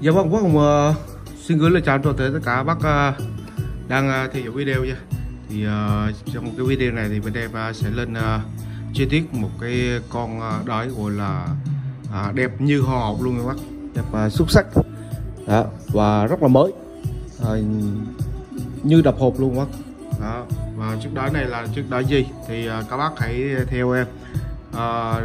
Dạ vâng, Quốc Hùng uh, xin gửi lời chào tới tất cả bác uh, đang uh, theo dõi video nha. Thì uh, trong cái video này thì bên em uh, sẽ lên uh, chi tiết một cái con uh, đói gọi là uh, đẹp như hoa luôn nha bác. Đẹp uh, xuất sắc. Đó, và rất là mới. Uh, Như đập hộp luôn bác. Đó, và chiếc đói này là chiếc đói gì? Thì uh, các bác hãy theo em uh,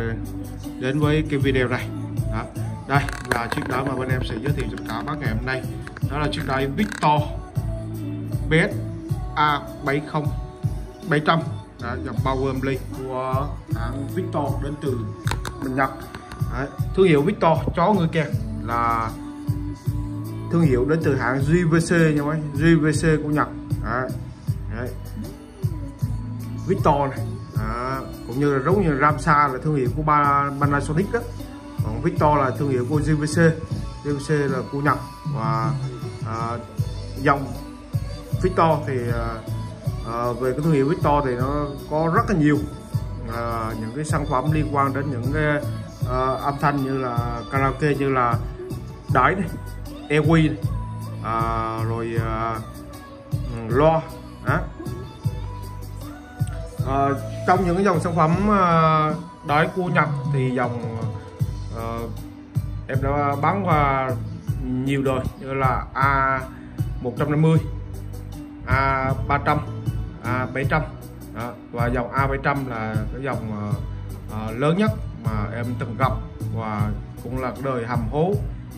đến với cái video này. Đó đây là chiếc đá mà bên em sẽ giới thiệu cho cả bác ngày hôm nay đó là chiếc đá Victor BS A70 700 đó, dòng Power Play của hãng Victor đến từ Bình Nhật Đấy. thương hiệu Victor chó người kèn là thương hiệu đến từ hãng JVC nha mấy JVC của Nhật Đấy. Đấy. Victor này à, cũng như là giống như Ramsa là thương hiệu của Panasonic đó Victor là thương hiệu của JVC JVC là của Nhật và à, dòng Victor thì à, à, về cái thương hiệu Victor thì nó có rất là nhiều à, những cái sản phẩm liên quan đến những cái à, âm thanh như là karaoke như là đáy này EQ này à, rồi à, loa đó. À, trong những cái dòng sản phẩm à, đáy của Nhật thì dòng uh, em đã bán qua nhiều rồi như là A 150 A 300 A 700 đó. và dòng A 700 là cái dòng uh, uh, lớn nhất mà em từng gặp và cũng là cái đời hầm hố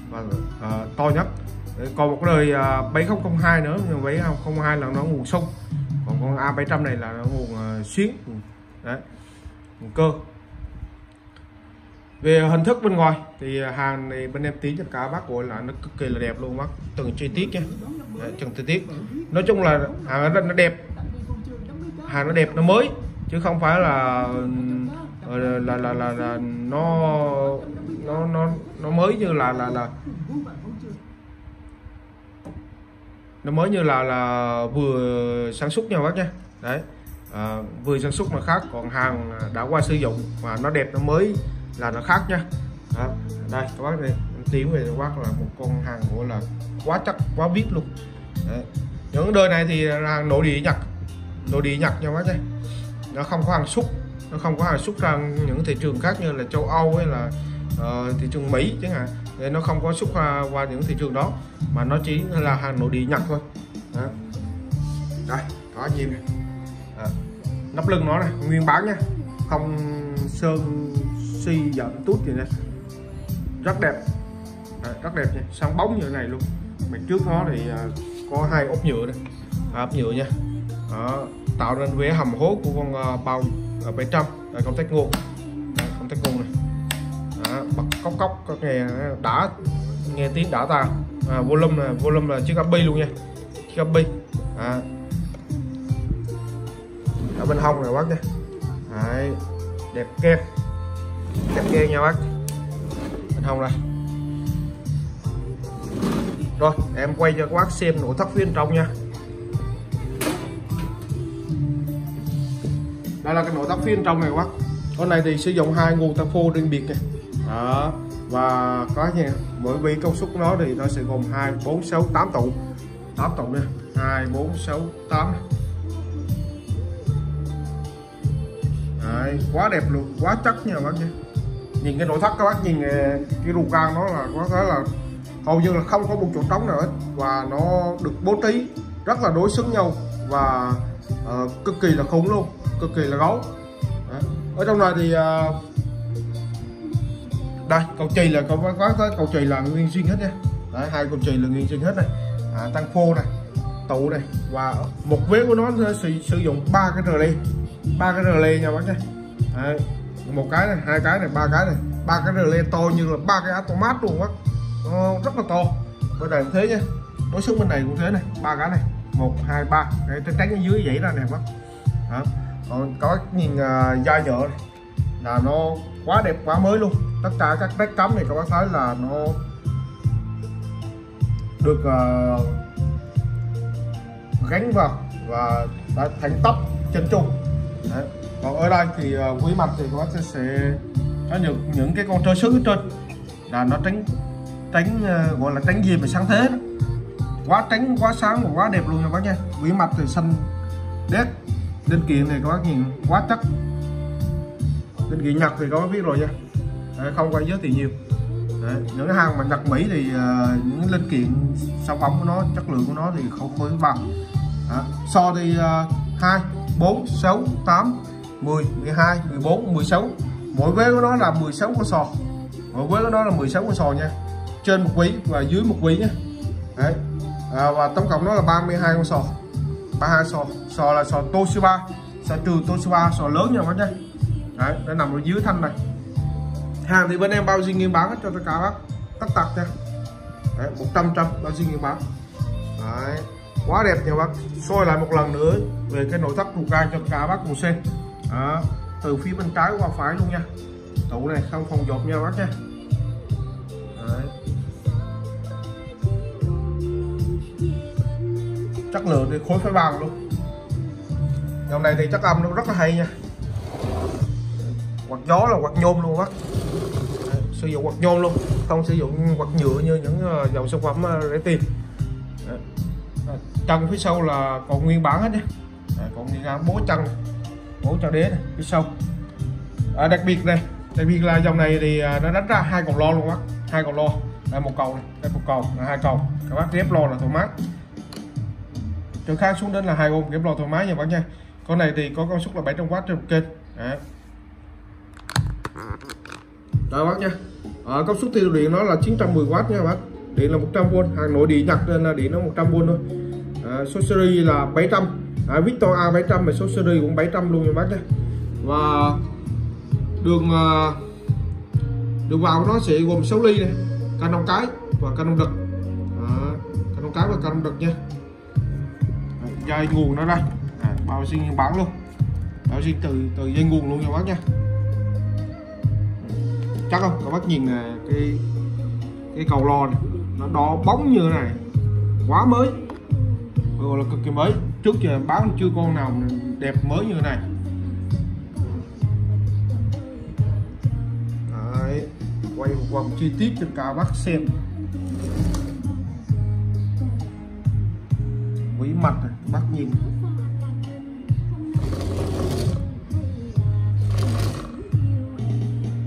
và uh, to nhất còn một cái đời uh, 7002 nữa nhưng 7002 là nó nguồn sung còn con A 700 này là nó nguồn uh, xuyến đấy nguồn cơ về hình thức bên ngoài thì à, hàng này bên em tí cho cả bác của là nó cực kỳ là đẹp luôn bác. Từng chi tiết nhé từng chi tiết. Nói chung là hàng nó đẹp. Hàng nó đẹp nó mới chứ không phải là ờ, là là là, là, là nó nó nó nó mới như là là là nó mới như là là vừa sản xuất nha bác nha. Đấy à, vừa sản xuất mà khác. Còn hàng đã qua sử dụng và nó đẹp nó mới là nó khác nhá. đó. đây các bác đây tiếng về các bác là một con hàng của là quá chắc quá vip luôn Đấy. những đời này thì là nội địa nhật nội địa nhật nha bác đây nó không có hàng xúc nó không có hàng xúc ra những thị trường khác như là châu âu hay là uh, thị trường mỹ chẳng hạn nên nó không có xúc qua, qua những thị trường đó mà nó chỉ là hàng nội địa nhật thôi đó. đây có gì này nắp lưng nó này nguyên bán nha không sơn suy giảm tút gì nè rất đẹp. À, rất đẹp nha. Sáng bóng như thế này luôn. Mình trước nó thì à, có hai ốp nhựa đây, à, ốp nhựa nha. Đó, tạo nên vẻ hầm hố của con uh, bao à, uh, 700 đây, công tắc nguồn đây, công tắc nguồn này. Đó, bật cốc cốc có nghe à, đã nghe tiếng đã ta. À, volume là volume là chiếc bi luôn nha. Chiếc bi. À. ở bên hông này bác nha. Đấy, đẹp kem đẹp ghê nha bác. Bên hông đây rồi em quay cho các bác xem nội thất phía bên trong nha. Đây là cái nội thất phía bên trong này các bác. Con này thì sử dụng hai nguồn tapo riêng biệt này. Đó và có nha mỗi vị công suất nó thì nó sẽ gồm hai bốn sáu tám tụ. Tám tụ nha. Hai bốn sáu tám. Đấy, quá đẹp luôn quá chắc nha bác nha nhìn cái nội thất các bác nhìn ờ, cái ruột gan nó là có thể là hầu như là không có một chỗ trống nào hết. Và nó được bố trí rất là đối xứng nhau và uh, cực kỳ là khủng luôn cực kỳ là gấu. Đấy. ở trong này thì uh, đây cầu chì là cầu có tới cầu chì là nguyên xuyên hết nha. Đấy, hai cầu chì là nguyên xuyên hết này. À, tăng phô này tụ này và một vế của nó sử, sử dụng ba cái rờ lê ba cái rờ lê nha bác nhé một cái này hai cái này ba cái này. Ba cái rơ lên to như là ba cái automat luôn á. Nó rất là to. Bên này cũng thế nha. Đối xứng bên này cũng thế này. Ba cái này. Một hai ba. Cái tránh tránh dưới vậy ra nè bác đó. còn có nhìn uh, da nhựa này. Là nó quá đẹp quá mới luôn. Tất cả các vết cắm này các bác thấy là nó được uh, gắn vào và đã thành tóc chân trung. Đấy còn ở đây thì uh, quý mặt thì các bác sẽ có những những cái con trơ sứ trên. Là nó tránh tránh uh, gọi là tránh gì mà sáng thế đó. quá tránh quá sáng và quá đẹp luôn nha bác nha. Quý mặt thì xanh đét. Linh kiện thì các bác nhìn quá chắc. Linh kiện nhật thì các bác biết rồi nha. Đấy, không quay giới thiệu nhiều. Đấy, những cái hàng mà nhật mỹ thì uh, những linh kiện sản phẩm của nó chất lượng của nó thì không có bằng. Đấy, so thì uh, 2 4 6 8 10 12 14 16 mỗi vế của nó là 16 con sò. Mỗi vế của nó là 16 con sò nha. Trên một quý và dưới một quý nhé Đấy. À, và tổng cộng nó là 32 con sò. 32 sò. Sò là sò Toshiba. Sò trừ Toshiba sò lớn nha bác nhé. Đấy, nó nằm ở dưới thanh này. Hàng thì bên em bao zin nghiêm bán hết cho tất cả bác. Tất tật nha. Đấy, 100 trăm bao zin nghiêm bán. Đấy. quá đẹp nha bác. Soi lại một lần nữa về cái nội thất trụ ca cho cả bác cùng xem. Đó. từ phía bên trái qua phải luôn nha. Tủ này, không phòng dột nhau bác nha. Đấy. chất lượng thì khối phải vàng luôn. Dòng này thì chất âm nó rất là hay nha. Quạt gió là quạt nhôm luôn bác sử dụng quạt nhôm luôn, không sử dụng quạt nhựa như những ờ, dòng sản phẩm ờ, rẻ tiền. Chân phía sau là còn nguyên bản hết nhé còn nguyên bản, bố chân bố cho đế này phía sau à, đặc biệt này đặc biệt là dòng này thì à, nó đánh ra hai cầu lo luôn bác hai cầu lo đây một cầu này đây một cầu là hai cầu. Các bác ghép lo là thoải mái. Từ khác xuống đến là hai ôm ghép lo thoải mái nha bác nha. Con này thì có công suất là 700W trên một kênh. Đấy. Đó bác nha. À, công suất tiêu điện nó là 910W nha bác. Điện là 100V hàng nội địa nhật nên là điện nó 100V thôi. À, số series là 700 à, Victor A 700 và số series cũng 700 luôn nha bác nhé. Và đường à, đường vào nó sẽ gồm 6 ly này canon cái và canon đực. À, canon cái và canon đực nha. Dây nguồn nó đây à, bao xin bán luôn. Bao xin từ từ dây nguồn luôn nha bác nha. Chắc không? Các bác nhìn nè cái cái cầu lò này nó đỏ bóng như thế này. Quá mới. Gọi là cực kỳ mới trước giờ báo chưa con nào đẹp mới như thế này. Đấy, quay một vòng chi tiết cho cả bác xem. Quý mặt này, bác nhìn.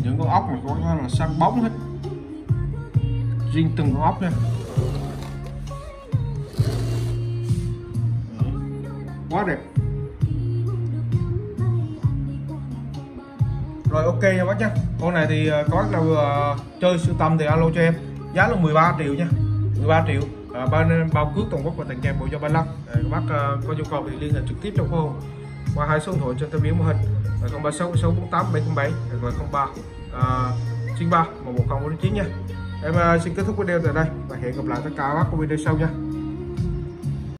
Những con ốc này có là sang bóng hết. Riêng từng con ốc nha. Quá đẹp. Rồi ok nha bác nhé con này thì ờ, có bác nào vừa chơi sưu tầm thì alo cho em. Giá là 13 triệu nha. 13 triệu. À, bao, bao cước toàn quốc và tặng kèm bộ cho 35 à, các bác à, có nhu cầu thì liên hệ trực tiếp trong phone. Qua hai số điện thoại cho tôi biết mô hình. Là 036 648 707 hoặc là 03 à, 93 110 49 nha. Em à, xin kết thúc video tại đây và hẹn gặp lại tất cả các bác trong video sau nha.